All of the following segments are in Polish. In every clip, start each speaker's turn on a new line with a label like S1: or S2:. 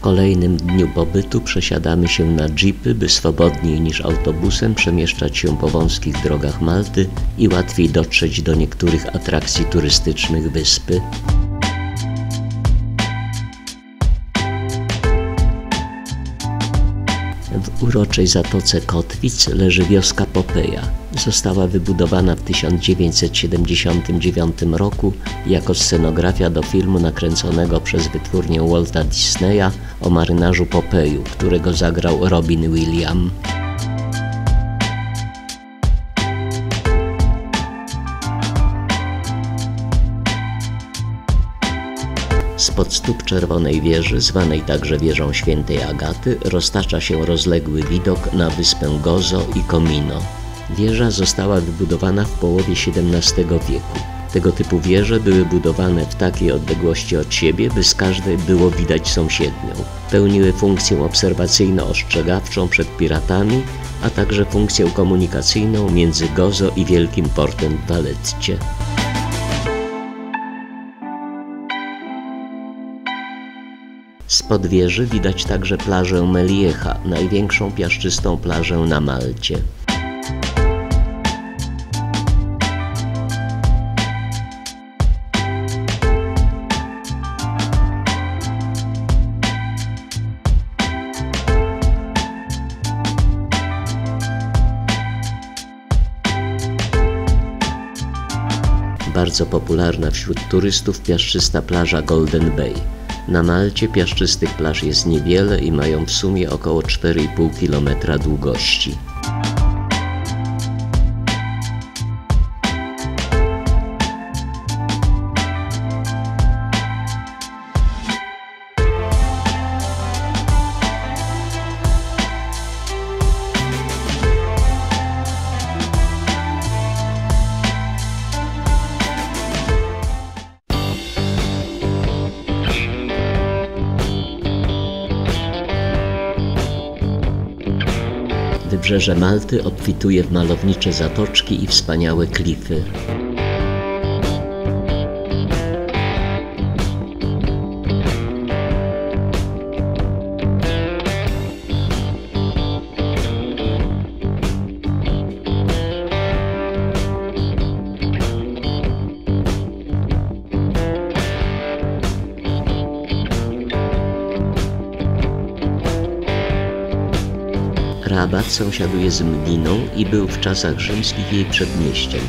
S1: kolejnym dniu pobytu przesiadamy się na jeepy, by swobodniej niż autobusem przemieszczać się po wąskich drogach Malty i łatwiej dotrzeć do niektórych atrakcji turystycznych wyspy. W uroczej zatoce Kotwic leży wioska Popeja. Została wybudowana w 1979 roku jako scenografia do filmu nakręconego przez wytwórnię Walta Disneya o marynarzu Popeju, którego zagrał Robin Williams. Spod stóp czerwonej wieży, zwanej także wieżą świętej Agaty, roztacza się rozległy widok na wyspę Gozo i Komino. Wieża została wybudowana w połowie XVII wieku. Tego typu wieże były budowane w takiej odległości od siebie, by z każdej było widać sąsiednią. Pełniły funkcję obserwacyjno-ostrzegawczą przed piratami, a także funkcję komunikacyjną między Gozo i Wielkim Portem w Valetcie. Spod wieży widać także plażę Meliecha, największą piaszczystą plażę na Malcie. Bardzo popularna wśród turystów piaszczysta plaża Golden Bay. Na Malcie piaszczystych plaż jest niewiele i mają w sumie około 4,5 km długości. Wybrzeże Malty obfituje w malownicze zatoczki i wspaniałe klify. Rabat sąsiaduje z Mdiną i był w czasach rzymskich jej przedmieściem.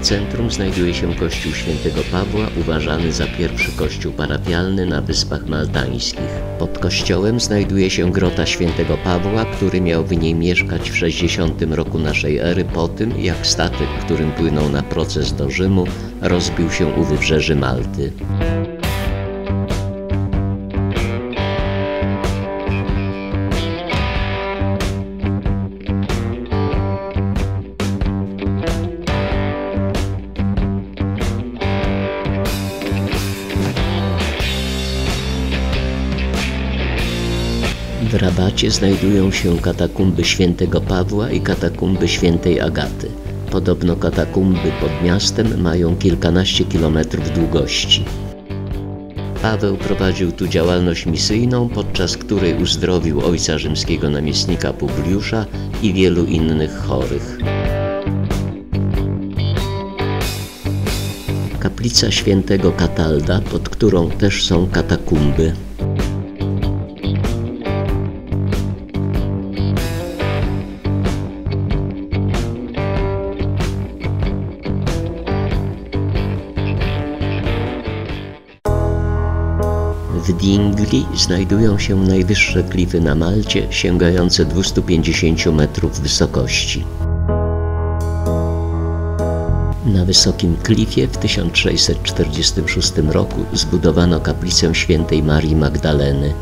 S1: W centrum znajduje się kościół świętego Pawła, uważany za pierwszy kościół parafialny na Wyspach Maltańskich. Pod kościołem znajduje się grota świętego Pawła, który miał w niej mieszkać w 60 roku naszej ery po tym, jak statek, którym płynął na proces do Rzymu, rozbił się u wybrzeży Malty. W Rabacie znajdują się katakumby świętego Pawła i katakumby świętej Agaty. Podobno katakumby pod miastem mają kilkanaście kilometrów długości. Paweł prowadził tu działalność misyjną, podczas której uzdrowił ojca rzymskiego namiestnika Publiusza i wielu innych chorych. Kaplica świętego Katalda, pod którą też są katakumby. W Dingli znajdują się najwyższe klify na Malcie, sięgające 250 metrów wysokości. Na wysokim klifie w 1646 roku zbudowano kaplicę świętej Marii Magdaleny.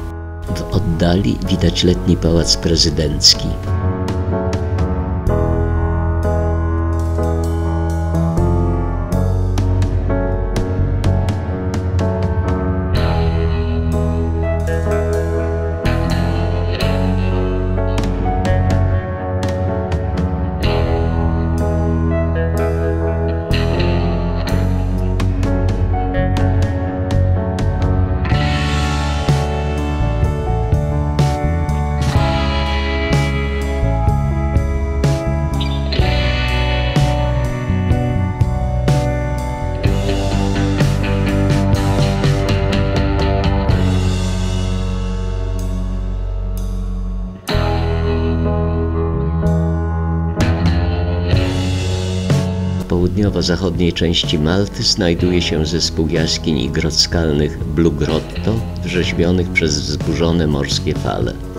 S1: W oddali widać letni pałac prezydencki. Południowo-zachodniej części Malty znajduje się zespół jaskiń i grot skalnych Blugrotto, wrzeźbionych przez wzburzone morskie fale.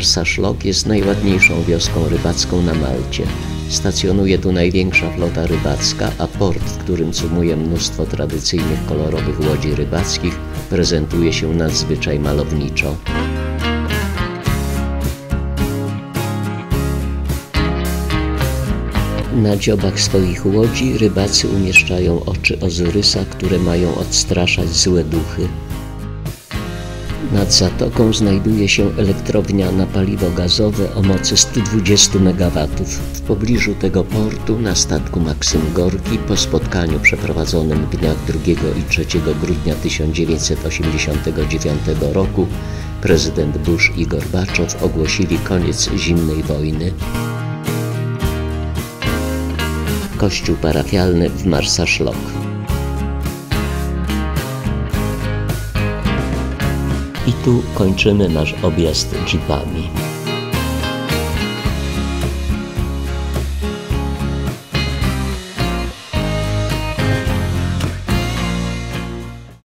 S1: Marsa Szlok jest najładniejszą wioską rybacką na Malcie. Stacjonuje tu największa flota rybacka, a port, w którym cumuje mnóstwo tradycyjnych kolorowych łodzi rybackich, prezentuje się nadzwyczaj malowniczo. Na dziobach swoich łodzi rybacy umieszczają oczy Ozyrysa, które mają odstraszać złe duchy. Nad zatoką znajduje się elektrownia na paliwo gazowe o mocy 120 MW. W pobliżu tego portu na statku Maksym Gorki po spotkaniu przeprowadzonym w dniach 2 i 3 grudnia 1989 roku prezydent Bush i Gorbaczow ogłosili koniec zimnej wojny. Kościół parafialny w Marsa-Szlok. I tu kończymy nasz objazd jeepami.